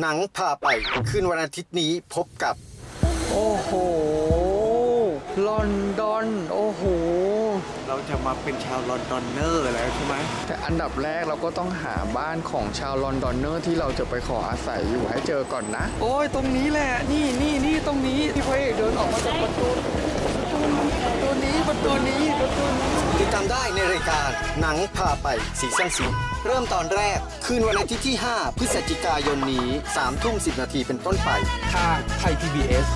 หนังพาไปคืนวันอาทิตย์นี้พบกับ โอ้โห ลอนดอน โอ้โห เราจะมาเป็นชาว Londoner แล้วใช่ไหมแต่อันดับแรกเราก็ต้องหาบ้านของชาว Londoner ที่เราจะไปขออาศัยอยู่ให้เจอก่อนนะ โอ้ย ตรงนี้แหละ นี่นี่นี่ตรงนี้ที่พระเอกเดินออกมาจากประตูประตูนี้ประตูนี้ประ ติดตามได้ในรายการหนังพาไปซีซั่นสีเริ่มตอนแรก คืนวันอาทิตย์ที่ 5 พฤศจิกายนนี้3ทุ่ม10 นาทีเป็นต้นไป ทางไทย PBS